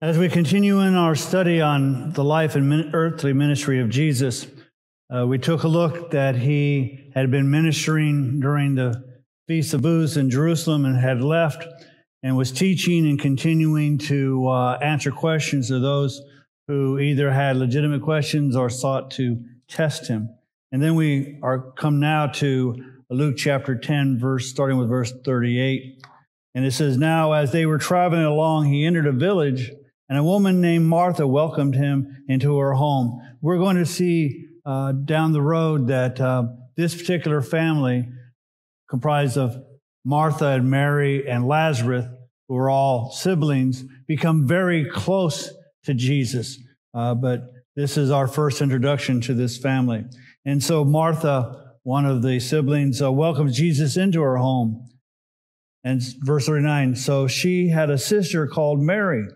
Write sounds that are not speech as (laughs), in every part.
As we continue in our study on the life and earthly ministry of Jesus, uh, we took a look that he had been ministering during the Feast of Booths in Jerusalem and had left and was teaching and continuing to uh, answer questions of those who either had legitimate questions or sought to test him. And then we are come now to Luke chapter 10, verse starting with verse 38. And it says, Now as they were traveling along, he entered a village and a woman named Martha welcomed him into her home. We're going to see uh, down the road that uh, this particular family, comprised of Martha and Mary and Lazarus, who are all siblings, become very close to Jesus. Uh, but this is our first introduction to this family. And so Martha, one of the siblings, uh, welcomes Jesus into her home. And verse 39 so she had a sister called Mary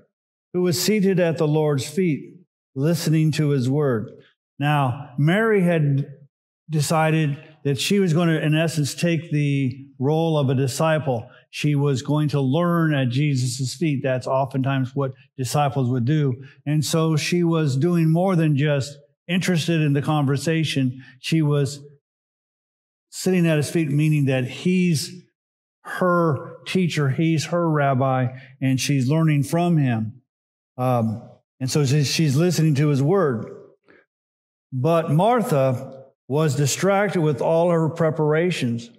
who was seated at the Lord's feet, listening to his word. Now, Mary had decided that she was going to, in essence, take the role of a disciple. She was going to learn at Jesus' feet. That's oftentimes what disciples would do. And so she was doing more than just interested in the conversation. She was sitting at his feet, meaning that he's her teacher, he's her rabbi, and she's learning from him. Um, and so she's listening to his word. But Martha was distracted with all her preparations.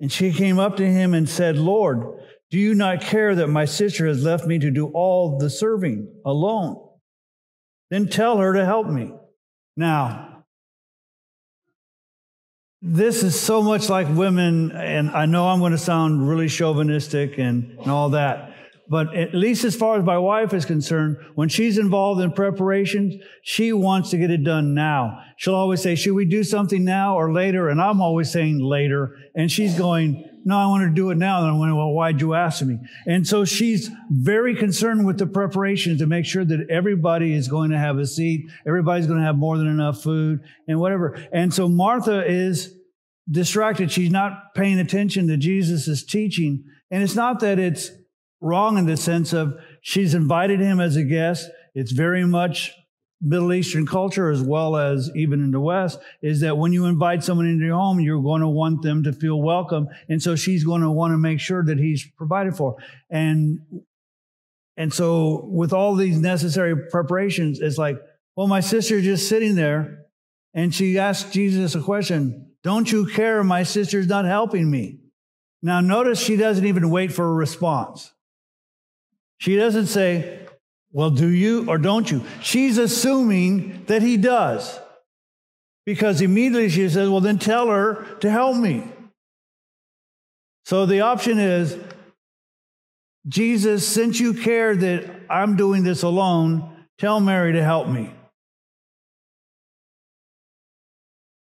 And she came up to him and said, Lord, do you not care that my sister has left me to do all the serving alone? Then tell her to help me. Now, this is so much like women, and I know I'm going to sound really chauvinistic and, and all that. But at least as far as my wife is concerned, when she's involved in preparations, she wants to get it done now. She'll always say, should we do something now or later? And I'm always saying later. And she's going, no, I want to do it now. And I went, well, why'd you ask me? And so she's very concerned with the preparations to make sure that everybody is going to have a seat. Everybody's going to have more than enough food and whatever. And so Martha is distracted. She's not paying attention to Jesus' teaching. And it's not that it's wrong in the sense of she's invited him as a guest. It's very much Middle Eastern culture as well as even in the West is that when you invite someone into your home, you're going to want them to feel welcome. And so she's going to want to make sure that he's provided for. And, and so with all these necessary preparations, it's like, well, my sister's just sitting there and she asked Jesus a question. Don't you care? My sister's not helping me. Now notice she doesn't even wait for a response. She doesn't say, well, do you or don't you? She's assuming that he does. Because immediately she says, well, then tell her to help me. So the option is, Jesus, since you care that I'm doing this alone, tell Mary to help me.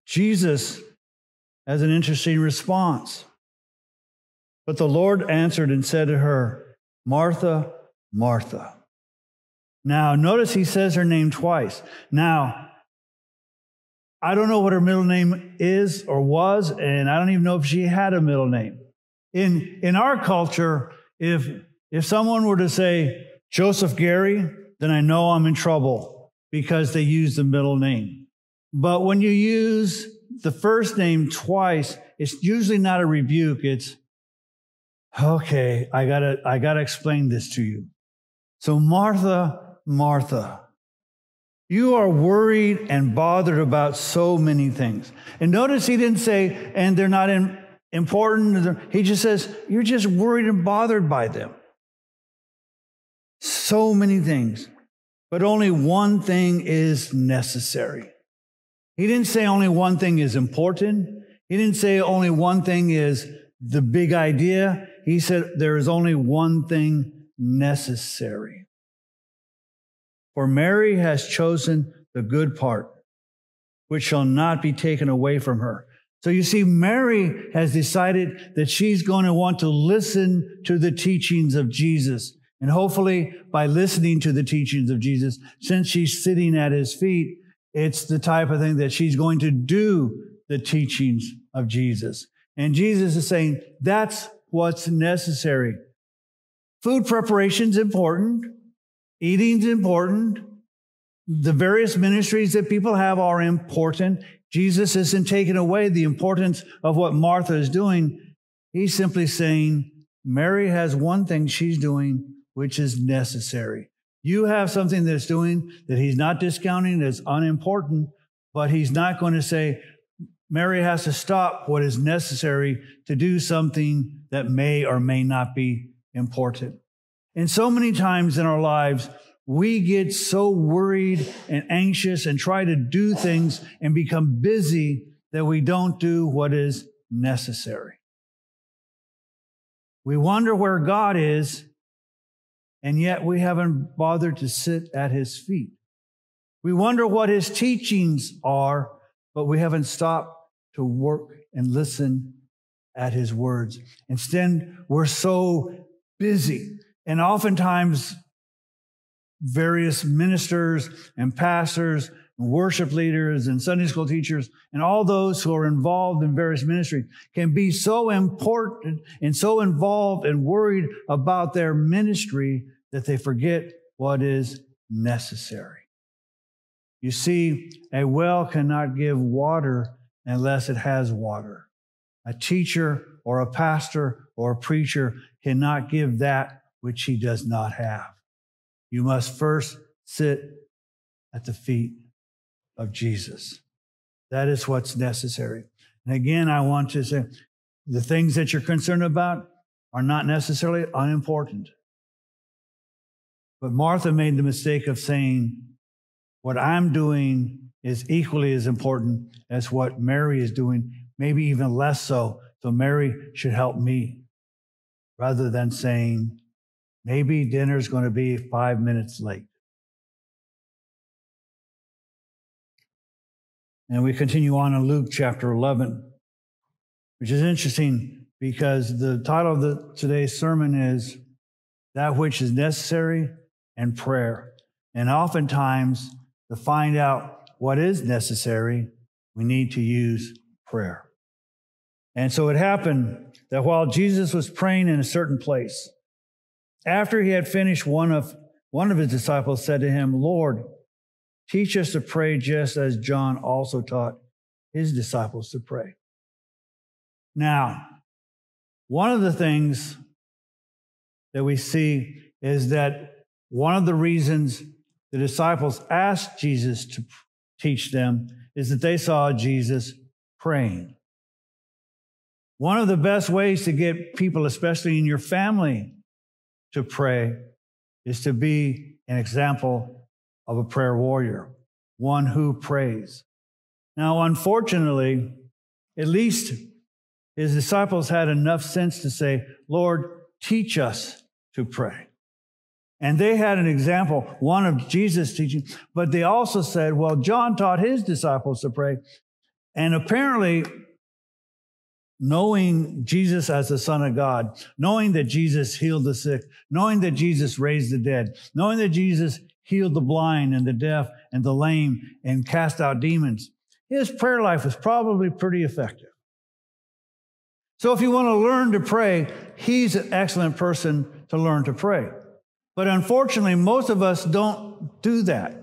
Jesus has an interesting response. But the Lord answered and said to her, Martha, Martha. Now, notice he says her name twice. Now, I don't know what her middle name is or was, and I don't even know if she had a middle name. In, in our culture, if, if someone were to say Joseph Gary, then I know I'm in trouble because they use the middle name. But when you use the first name twice, it's usually not a rebuke. It's, okay, I gotta, I gotta explain this to you. So, Martha, Martha, you are worried and bothered about so many things. And notice he didn't say, and they're not important. He just says, you're just worried and bothered by them. So many things. But only one thing is necessary. He didn't say only one thing is important. He didn't say only one thing is the big idea. He said there is only one thing necessary. For Mary has chosen the good part, which shall not be taken away from her. So you see, Mary has decided that she's going to want to listen to the teachings of Jesus. And hopefully, by listening to the teachings of Jesus, since she's sitting at his feet, it's the type of thing that she's going to do the teachings of Jesus. And Jesus is saying, that's what's necessary. Food preparation is important. Eating's important. The various ministries that people have are important. Jesus isn't taking away the importance of what Martha is doing. He's simply saying, Mary has one thing she's doing, which is necessary. You have something that's doing that he's not discounting as unimportant, but he's not going to say, Mary has to stop what is necessary to do something that may or may not be important. And so many times in our lives, we get so worried and anxious and try to do things and become busy that we don't do what is necessary. We wonder where God is, and yet we haven't bothered to sit at his feet. We wonder what his teachings are, but we haven't stopped to work and listen at his words. Instead, we're so busy. And oftentimes, various ministers and pastors and worship leaders and Sunday school teachers and all those who are involved in various ministries can be so important and so involved and worried about their ministry that they forget what is necessary. You see, a well cannot give water unless it has water. A teacher or a pastor or a preacher cannot give that which he does not have. You must first sit at the feet of Jesus. That is what's necessary. And again, I want to say the things that you're concerned about are not necessarily unimportant. But Martha made the mistake of saying, What I'm doing is equally as important as what Mary is doing, maybe even less so. So Mary should help me, rather than saying, Maybe dinner's going to be five minutes late. And we continue on in Luke chapter 11, which is interesting because the title of the, today's sermon is That Which is Necessary and Prayer. And oftentimes, to find out what is necessary, we need to use prayer. And so it happened that while Jesus was praying in a certain place, after he had finished, one of, one of his disciples said to him, Lord, teach us to pray just as John also taught his disciples to pray. Now, one of the things that we see is that one of the reasons the disciples asked Jesus to teach them is that they saw Jesus praying. One of the best ways to get people, especially in your family, to pray is to be an example of a prayer warrior, one who prays. Now, unfortunately, at least his disciples had enough sense to say, Lord, teach us to pray. And they had an example, one of Jesus teaching, but they also said, well, John taught his disciples to pray. And apparently, knowing Jesus as the Son of God, knowing that Jesus healed the sick, knowing that Jesus raised the dead, knowing that Jesus healed the blind and the deaf and the lame and cast out demons, his prayer life was probably pretty effective. So if you want to learn to pray, he's an excellent person to learn to pray. But unfortunately, most of us don't do that.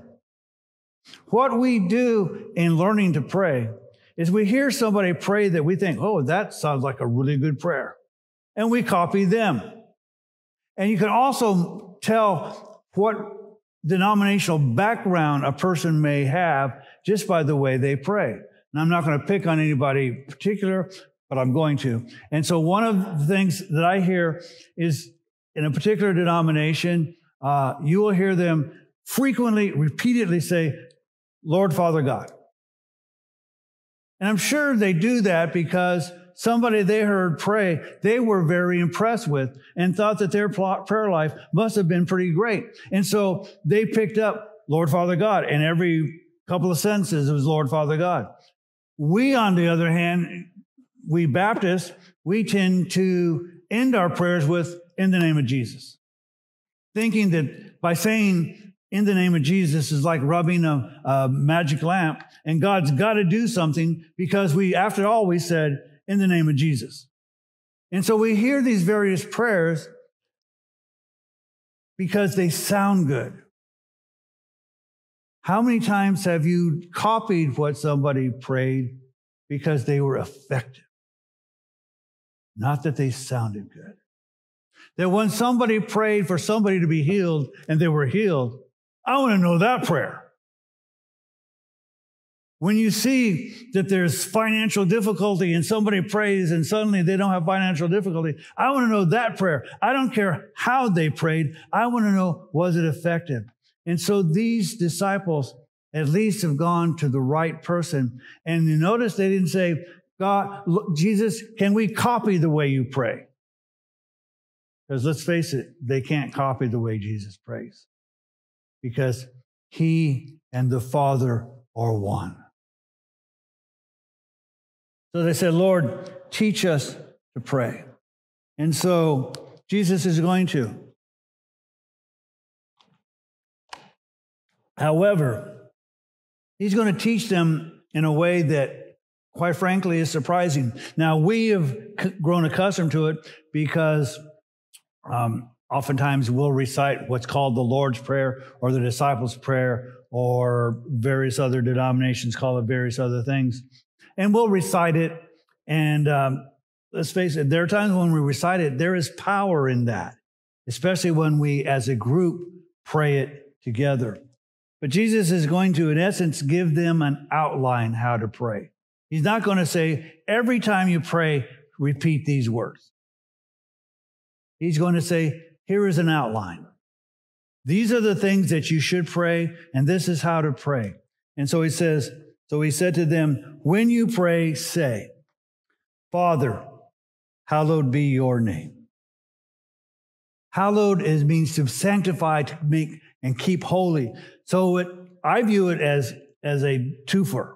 What we do in learning to pray is we hear somebody pray that we think, oh, that sounds like a really good prayer. And we copy them. And you can also tell what denominational background a person may have just by the way they pray. And I'm not going to pick on anybody particular, but I'm going to. And so one of the things that I hear is in a particular denomination, uh, you will hear them frequently, repeatedly say, Lord Father God. And I'm sure they do that because somebody they heard pray, they were very impressed with and thought that their prayer life must have been pretty great. And so they picked up Lord Father God, and every couple of sentences it was Lord Father God. We, on the other hand, we Baptists, we tend to end our prayers with in the name of Jesus, thinking that by saying in the name of Jesus is like rubbing a, a magic lamp, and God's got to do something because we, after all, we said in the name of Jesus. And so we hear these various prayers because they sound good. How many times have you copied what somebody prayed because they were effective? Not that they sounded good. That when somebody prayed for somebody to be healed and they were healed, I want to know that prayer. When you see that there's financial difficulty and somebody prays and suddenly they don't have financial difficulty, I want to know that prayer. I don't care how they prayed. I want to know, was it effective? And so these disciples at least have gone to the right person. And you notice they didn't say, God, look, Jesus, can we copy the way you pray? Because let's face it, they can't copy the way Jesus prays because he and the Father are one. So they said, Lord, teach us to pray. And so Jesus is going to. However, he's going to teach them in a way that, quite frankly, is surprising. Now, we have grown accustomed to it because um, oftentimes we'll recite what's called the Lord's Prayer or the Disciples' Prayer, or various other denominations call it various other things. And we'll recite it. And um, let's face it, there are times when we recite it, there is power in that, especially when we as a group pray it together. But Jesus is going to, in essence, give them an outline how to pray. He's not going to say, every time you pray, repeat these words. He's going to say, here is an outline. These are the things that you should pray, and this is how to pray. And so he says, so he said to them, when you pray, say, Father, hallowed be your name. Hallowed is means to sanctify, to make and keep holy. So it, I view it as, as a twofer.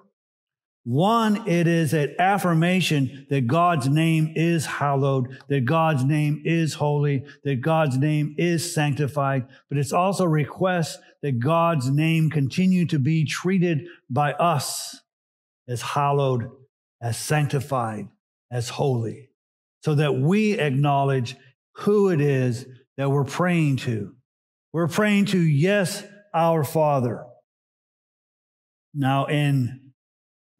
One, it is an affirmation that God's name is hallowed, that God's name is holy, that God's name is sanctified, but it's also a request that God's name continue to be treated by us as hallowed, as sanctified, as holy, so that we acknowledge who it is that we're praying to. We're praying to, yes, our Father. Now, in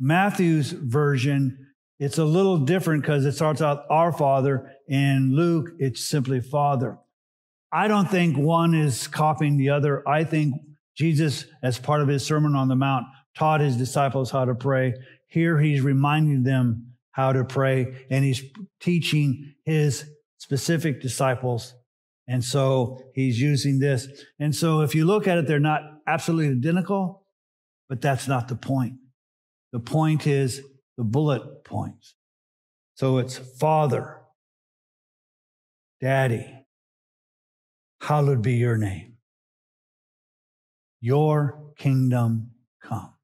Matthew's version, it's a little different because it starts out our Father. In Luke, it's simply Father. I don't think one is copying the other. I think Jesus, as part of his Sermon on the Mount, taught his disciples how to pray. Here he's reminding them how to pray, and he's teaching his specific disciples and so he's using this. And so if you look at it, they're not absolutely identical, but that's not the point. The point is the bullet points. So it's Father, Daddy, hallowed be your name. Your kingdom come.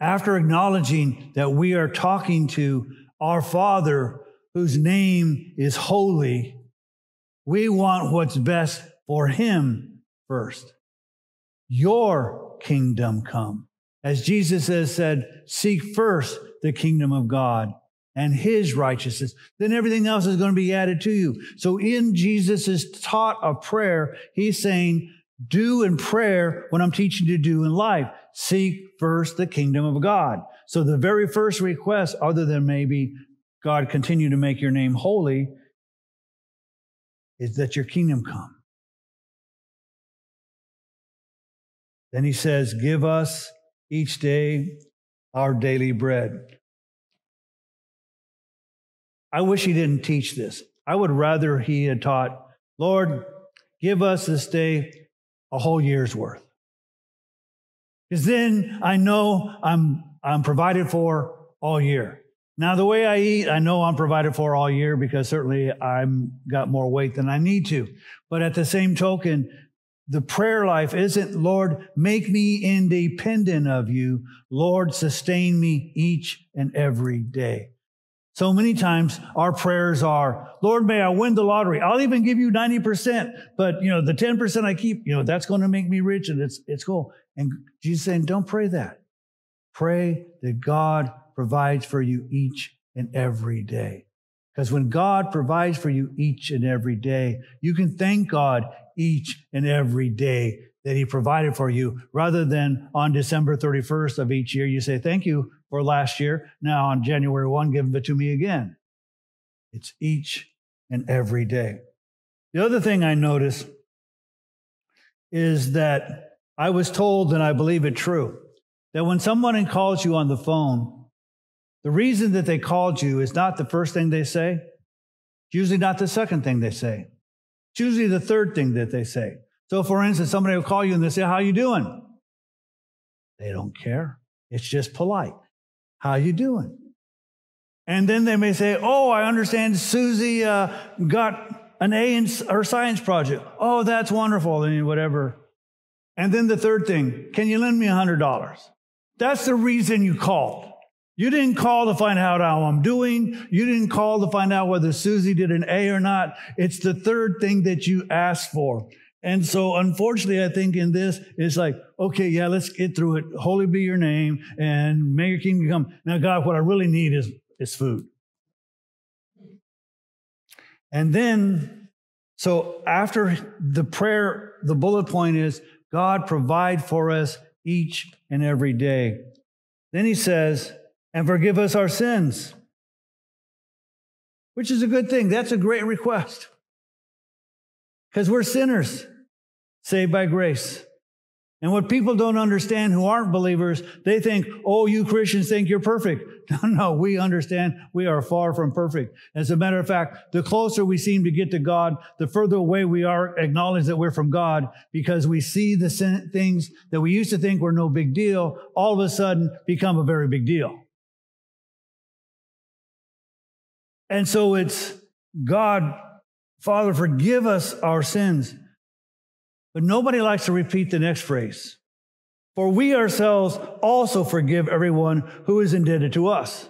After acknowledging that we are talking to our Father whose name is holy, we want what's best for him first. Your kingdom come. As Jesus has said, seek first the kingdom of God and his righteousness. Then everything else is going to be added to you. So in Jesus' taught of prayer, he's saying, do in prayer what I'm teaching you to do in life. Seek first the kingdom of God. So the very first request, other than maybe God continue to make your name holy, is that your kingdom come. Then he says, Give us each day our daily bread. I wish he didn't teach this. I would rather he had taught, Lord, give us this day a whole year's worth. Because then I know I'm, I'm provided for all year. Now, the way I eat, I know I'm provided for all year because certainly I'm got more weight than I need to. But at the same token, the prayer life isn't, Lord, make me independent of you. Lord, sustain me each and every day. So many times our prayers are, Lord, may I win the lottery. I'll even give you 90%, but you know, the 10% I keep, you know, that's going to make me rich and it's, it's cool. And Jesus saying, don't pray that. Pray that God provides for you each and every day. Because when God provides for you each and every day, you can thank God each and every day that he provided for you rather than on December 31st of each year, you say, thank you for last year. Now on January 1, give it to me again. It's each and every day. The other thing I notice is that I was told, and I believe it true, that when someone calls you on the phone, the reason that they called you is not the first thing they say. Usually not the second thing they say. It's usually the third thing that they say. So, for instance, somebody will call you and they say, "How you doing?" They don't care. It's just polite. How you doing? And then they may say, "Oh, I understand Susie uh, got an A in her science project. Oh, that's wonderful." And whatever. And then the third thing, can you lend me a hundred dollars? That's the reason you called. You didn't call to find out how I'm doing. You didn't call to find out whether Susie did an A or not. It's the third thing that you asked for. And so, unfortunately, I think in this, it's like, okay, yeah, let's get through it. Holy be your name and may your kingdom come. Now, God, what I really need is, is food. And then, so after the prayer, the bullet point is God provide for us each and every day. Then he says, and forgive us our sins, which is a good thing. That's a great request because we're sinners saved by grace. And what people don't understand who aren't believers, they think, oh, you Christians think you're perfect. (laughs) No, no, we understand we are far from perfect. As a matter of fact, the closer we seem to get to God, the further away we are acknowledge that we're from God because we see the things that we used to think were no big deal all of a sudden become a very big deal. And so it's God, Father, forgive us our sins. But nobody likes to repeat the next phrase. For we ourselves also forgive everyone who is indebted to us.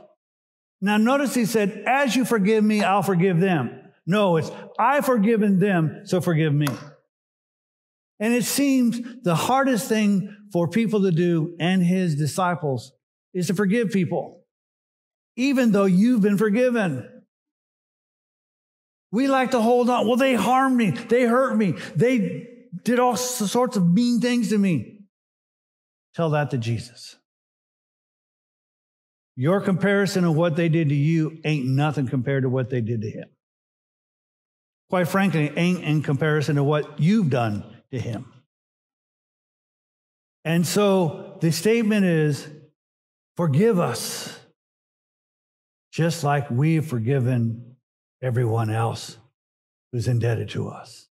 Now, notice he said, As you forgive me, I'll forgive them. No, it's I've forgiven them, so forgive me. And it seems the hardest thing for people to do and his disciples is to forgive people, even though you've been forgiven. We like to hold on. Well, they harmed me. They hurt me. They did all sorts of mean things to me. Tell that to Jesus. Your comparison of what they did to you ain't nothing compared to what they did to him. Quite frankly, ain't in comparison to what you've done to him. And so the statement is forgive us just like we've forgiven everyone else who's indebted to us.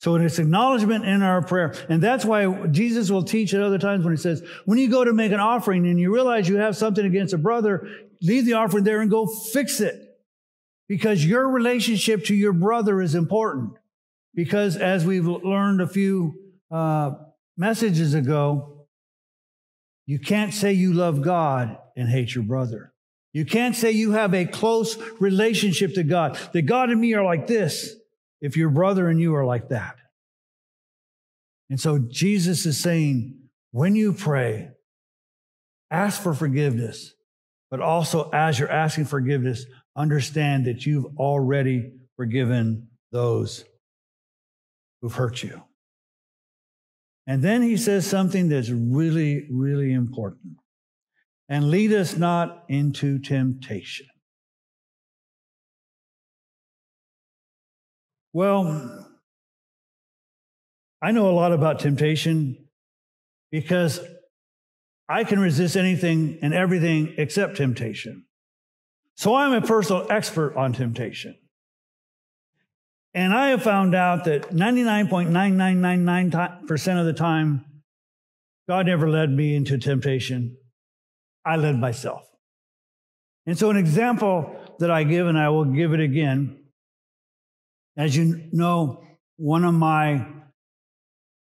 So it's acknowledgement in our prayer. And that's why Jesus will teach at other times when he says, when you go to make an offering and you realize you have something against a brother, leave the offering there and go fix it. Because your relationship to your brother is important. Because as we've learned a few uh, messages ago, you can't say you love God and hate your brother. You can't say you have a close relationship to God, that God and me are like this if your brother and you are like that. And so Jesus is saying, when you pray, ask for forgiveness, but also as you're asking forgiveness, understand that you've already forgiven those who've hurt you. And then he says something that's really, really important. And lead us not into temptation. Well, I know a lot about temptation because I can resist anything and everything except temptation. So I'm a personal expert on temptation. And I have found out that 99.9999% of the time, God never led me into temptation. I led myself. And so, an example that I give, and I will give it again, as you know, one of my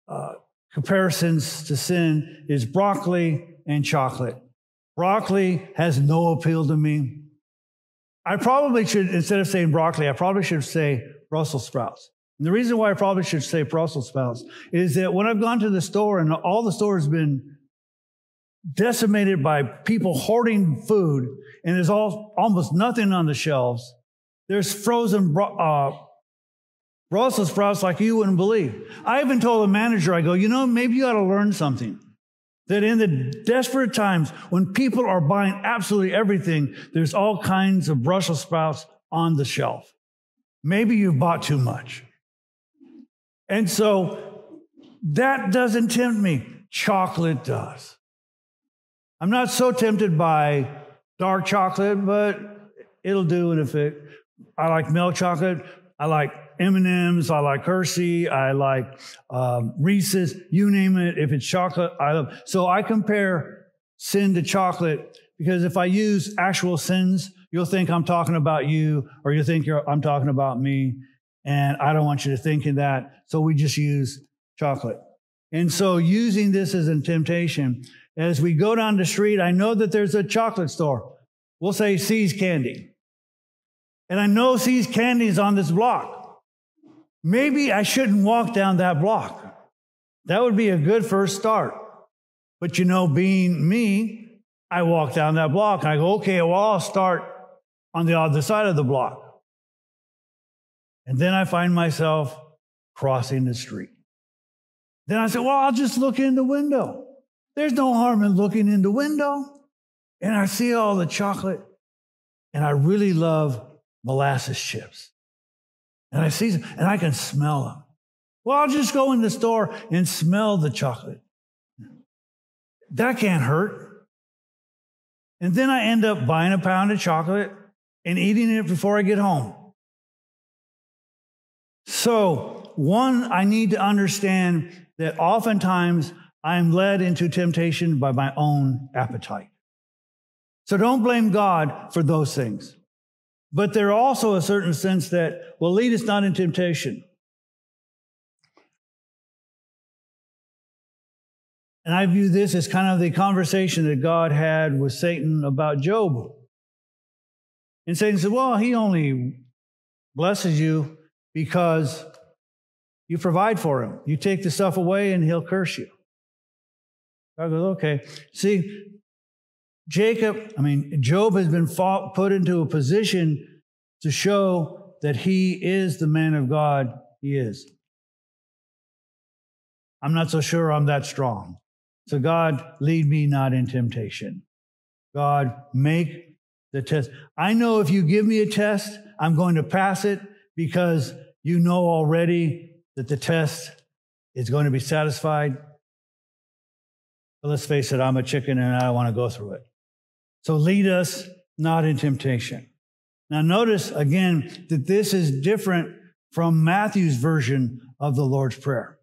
uh, comparisons to sin is broccoli and chocolate. Broccoli has no appeal to me. I probably should, instead of saying broccoli, I probably should say Brussels sprouts. And the reason why I probably should say Brussels sprouts is that when I've gone to the store and all the store has been decimated by people hoarding food and there's all, almost nothing on the shelves, there's frozen uh, Brussels sprouts like you wouldn't believe. I even told the manager, I go, you know, maybe you ought to learn something. That in the desperate times when people are buying absolutely everything, there's all kinds of Brussels sprouts on the shelf. Maybe you've bought too much. And so that doesn't tempt me. Chocolate does. I'm not so tempted by dark chocolate, but it'll do it if it. I like milk chocolate. I like M&Ms. I like Hershey. I like um, Reese's. You name it. If it's chocolate, I love. So I compare sin to chocolate because if I use actual sins, you'll think I'm talking about you, or you think I'm talking about me, and I don't want you to think in that. So we just use chocolate. And so using this as a temptation, as we go down the street, I know that there's a chocolate store. We'll say See's Candy. And I know See's Candy is on this block. Maybe I shouldn't walk down that block. That would be a good first start. But you know, being me, I walk down that block and I go, okay, well, I'll start on the other side of the block. And then I find myself crossing the street. Then I say, well, I'll just look in the window. There's no harm in looking in the window. And I see all the chocolate. And I really love molasses chips. And I see, them and I can smell them. Well, I'll just go in the store and smell the chocolate. That can't hurt. And then I end up buying a pound of chocolate and eating it before I get home. So, one, I need to understand that oftentimes I'm led into temptation by my own appetite. So don't blame God for those things. But there are also a certain sense that will lead us not in temptation. And I view this as kind of the conversation that God had with Satan about Job. And Satan said, Well, he only blesses you because you provide for him. You take the stuff away and he'll curse you. God goes, Okay. See, Jacob, I mean, Job has been fought, put into a position to show that he is the man of God he is. I'm not so sure I'm that strong. So, God, lead me not in temptation. God, make the test. I know if you give me a test, I'm going to pass it because you know already that the test is going to be satisfied. But let's face it, I'm a chicken and I don't want to go through it. So lead us not in temptation. Now, notice again that this is different from Matthew's version of the Lord's Prayer.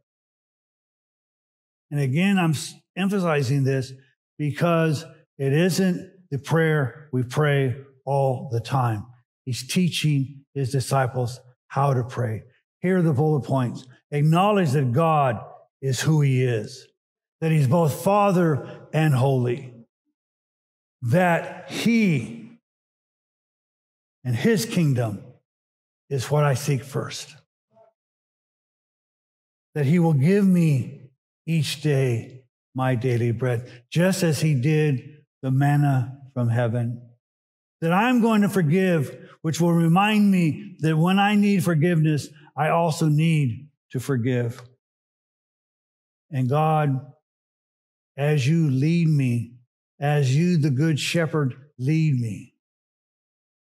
And again, I'm emphasizing this because it isn't the prayer we pray all the time. He's teaching his disciples how to pray. Here are the bullet points. Acknowledge that God is who he is, that he's both Father and holy that He and His kingdom is what I seek first. That He will give me each day my daily bread, just as He did the manna from heaven. That I'm going to forgive, which will remind me that when I need forgiveness, I also need to forgive. And God, as you lead me as you, the good shepherd, lead me.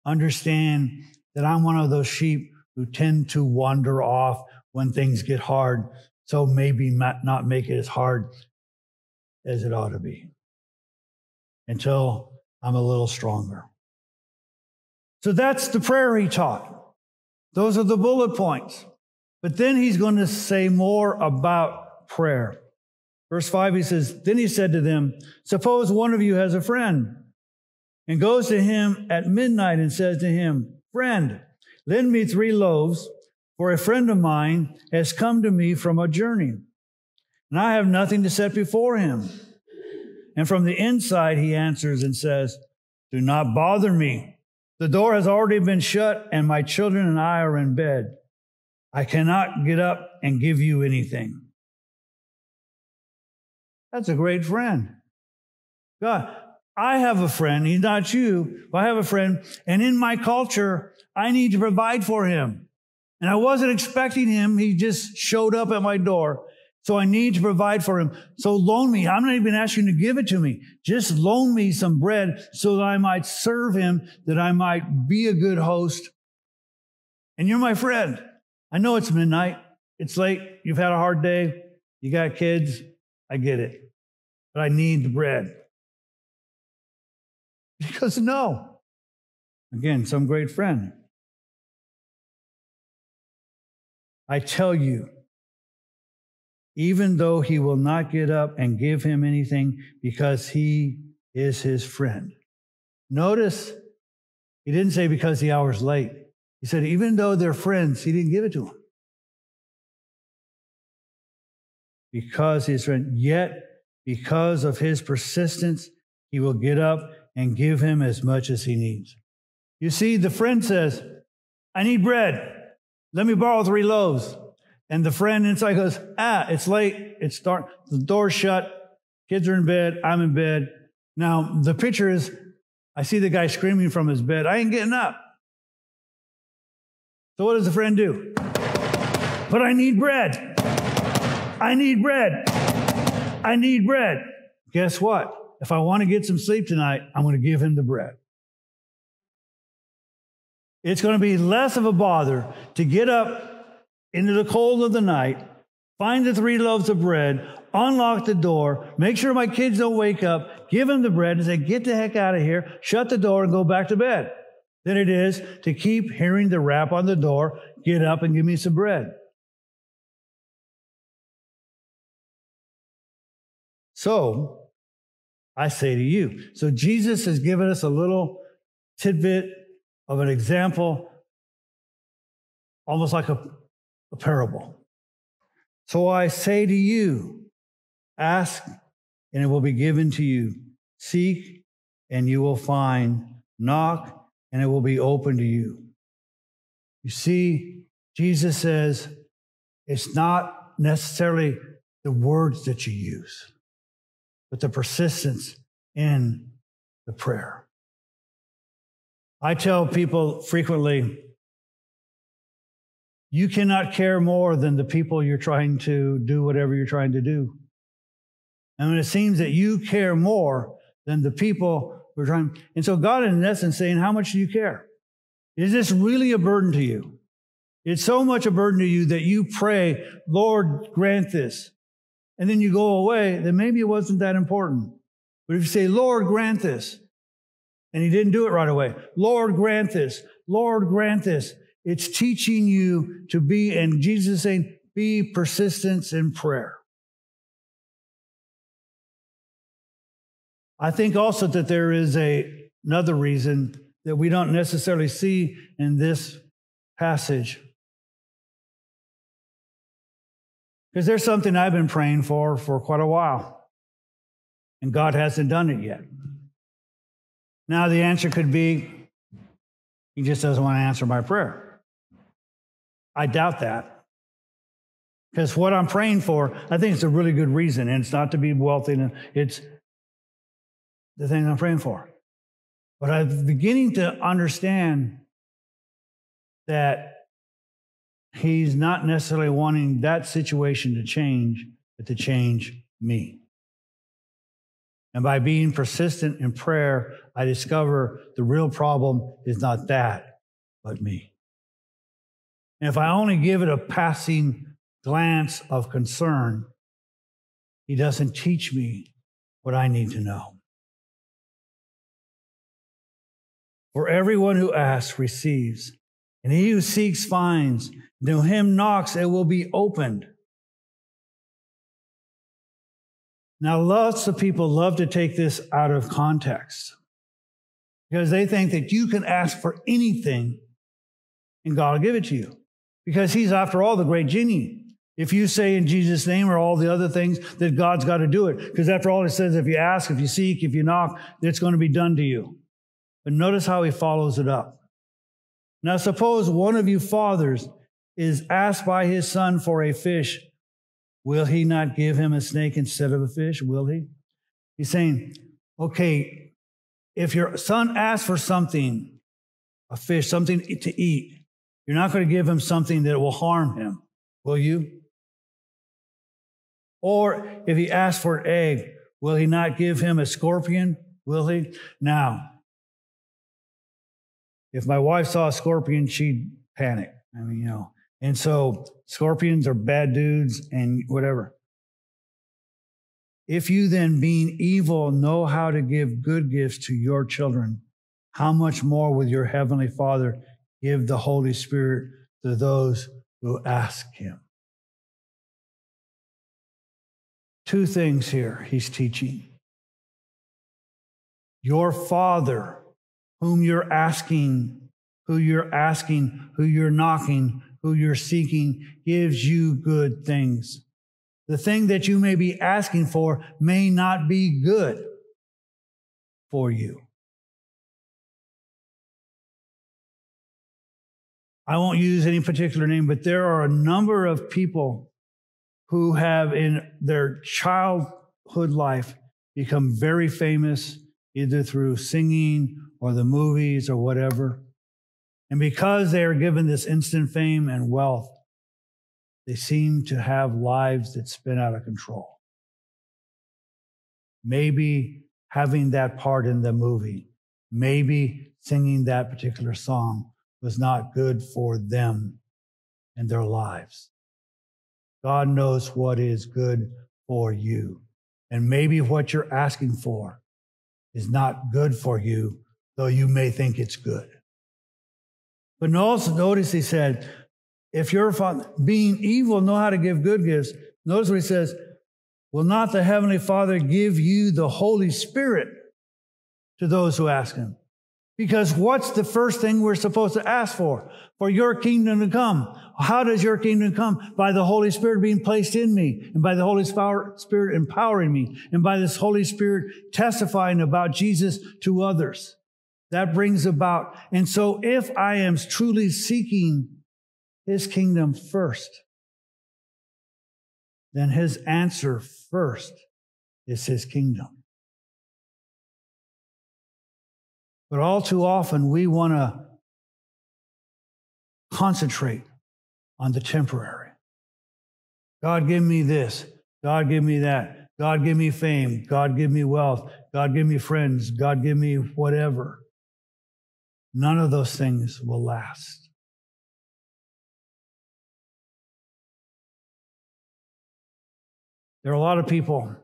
Understand that I'm one of those sheep who tend to wander off when things get hard. So maybe not make it as hard as it ought to be until I'm a little stronger. So that's the prayer he taught. Those are the bullet points. But then he's going to say more about prayer. Verse 5, he says, Then he said to them, Suppose one of you has a friend and goes to him at midnight and says to him, Friend, lend me three loaves, for a friend of mine has come to me from a journey, and I have nothing to set before him. And from the inside, he answers and says, Do not bother me. The door has already been shut, and my children and I are in bed. I cannot get up and give you anything. That's a great friend. God, I have a friend. He's not you, I have a friend. And in my culture, I need to provide for him. And I wasn't expecting him. He just showed up at my door. So I need to provide for him. So loan me. I'm not even asking to give it to me. Just loan me some bread so that I might serve him, that I might be a good host. And you're my friend. I know it's midnight. It's late. You've had a hard day. You got kids. I get it. But I need the bread. Because no. Again, some great friend. I tell you, even though he will not get up and give him anything because he is his friend. Notice he didn't say because the hour's late. He said, even though they're friends, he didn't give it to him. Because he's friend, yet because of his persistence, he will get up and give him as much as he needs. You see, the friend says, I need bread. Let me borrow three loaves. And the friend inside goes, ah, it's late. It's dark. The door's shut. Kids are in bed. I'm in bed. Now, the picture is I see the guy screaming from his bed, I ain't getting up. So what does the friend do? But I need bread. I need bread. I need bread. Guess what? If I want to get some sleep tonight, I'm going to give him the bread. It's going to be less of a bother to get up into the cold of the night, find the three loaves of bread, unlock the door, make sure my kids don't wake up, give them the bread, and say, Get the heck out of here, shut the door, and go back to bed. Than it is to keep hearing the rap on the door, get up and give me some bread. So, I say to you, so Jesus has given us a little tidbit of an example, almost like a a parable. So I say to you, ask and it will be given to you. Seek and you will find. Knock and it will be open to you. You see, Jesus says it's not necessarily the words that you use, but the persistence in the prayer. I tell people frequently, you cannot care more than the people you're trying to do whatever you're trying to do. And when it seems that you care more than the people who are trying, and so God in essence saying, how much do you care? Is this really a burden to you? It's so much a burden to you that you pray, Lord, grant this. And then you go away, then maybe it wasn't that important. But if you say, Lord, grant this, and he didn't do it right away, Lord, grant this, Lord, grant this, it's teaching you to be, and Jesus saying, be persistent in prayer. I think also that there is a, another reason that we don't necessarily see in this passage. Because there's something I've been praying for for quite a while, and God hasn't done it yet. Now, the answer could be He just doesn't want to answer my prayer. I doubt that. Because what I'm praying for, I think it's a really good reason, and it's not to be wealthy, it's the thing I'm praying for. But I'm beginning to understand that he's not necessarily wanting that situation to change, but to change me. And by being persistent in prayer, I discover the real problem is not that, but me. And if I only give it a passing glance of concern, he doesn't teach me what I need to know. For everyone who asks receives, and he who seeks finds, to him knocks, it will be opened. Now, lots of people love to take this out of context because they think that you can ask for anything and God will give it to you because he's, after all, the great genie. If you say in Jesus' name or all the other things, that God's got to do it. Because after all, it says if you ask, if you seek, if you knock, it's going to be done to you. But notice how he follows it up. Now, suppose one of you fathers is asked by his son for a fish. Will he not give him a snake instead of a fish? Will he? He's saying, okay, if your son asks for something, a fish, something to eat, You're not going to give him something that will harm him, will you? Or if he asks for an egg, will he not give him a scorpion? Will he? Now, if my wife saw a scorpion, she'd panic. I mean, you know. And so scorpions are bad dudes and whatever. If you then, being evil, know how to give good gifts to your children, how much more will your heavenly Father give the Holy Spirit to those who ask him? Two things here he's teaching. Your Father, whom you're asking, who you're asking, who you're knocking, who you're seeking, gives you good things. The thing that you may be asking for may not be good for you. I won't use any particular name, but there are a number of people who have in their childhood life become very famous either through singing or the movies or whatever. And because they are given this instant fame and wealth, they seem to have lives that spin out of control. Maybe having that part in the movie, maybe singing that particular song was not good for them and their lives. God knows what is good for you. And maybe what you're asking for is not good for you, though you may think it's good. But also notice he said, if you're being evil, know how to give good gifts. Notice what he says, will not the Heavenly Father give you the Holy Spirit to those who ask him? Because what's the first thing we're supposed to ask for? For your kingdom to come. How does your kingdom come? By the Holy Spirit being placed in me and by the Holy Spirit empowering me and by this Holy Spirit testifying about Jesus to others. That brings about. And so if I am truly seeking his kingdom first, then his answer first is his kingdom. But all too often, we want to concentrate on the temporary. God, give me this. God, give me that. God, give me fame. God, give me wealth. God, give me friends. God, give me whatever. None of those things will last. There are a lot of people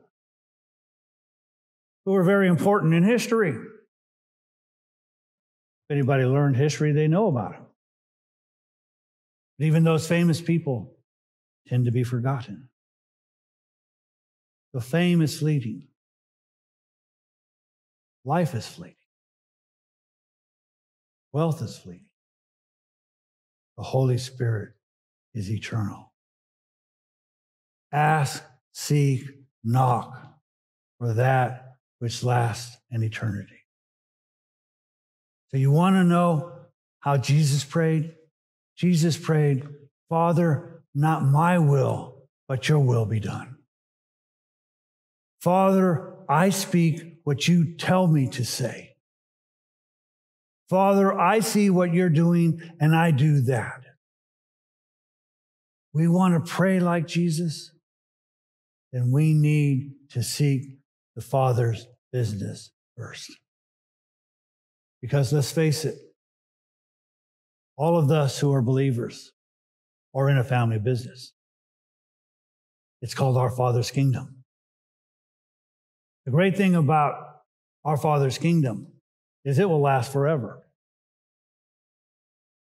who are very important in history anybody learned history, they know about him. But even those famous people tend to be forgotten. The fame is fleeting. Life is fleeting. Wealth is fleeting. The Holy Spirit is eternal. Ask, seek, knock for that which lasts an eternity. So you want to know how Jesus prayed? Jesus prayed, Father, not my will, but your will be done. Father, I speak what you tell me to say. Father, I see what you're doing and I do that. We want to pray like Jesus, then we need to seek the Father's business first. Because let's face it, all of us who are believers are in a family business. It's called our Father's kingdom. The great thing about our Father's kingdom is it will last forever.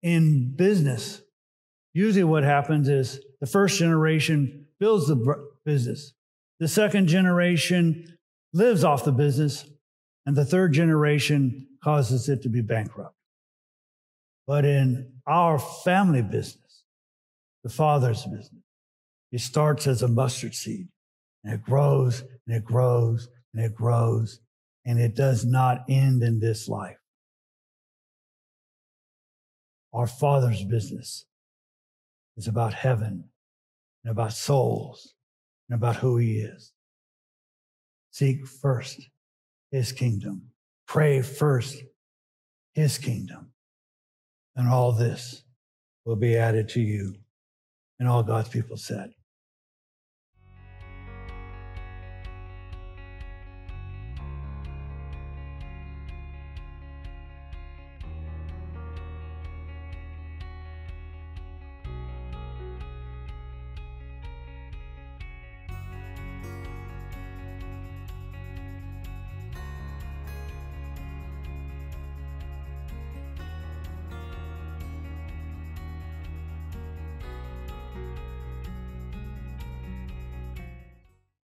In business, usually what happens is the first generation builds the business, the second generation lives off the business, and the third generation causes it to be bankrupt. But in our family business, the father's business, it starts as a mustard seed and it grows and it grows and it grows and it does not end in this life. Our father's business is about heaven and about souls and about who he is. Seek first his kingdom Pray first his kingdom, and all this will be added to you. And all God's people said.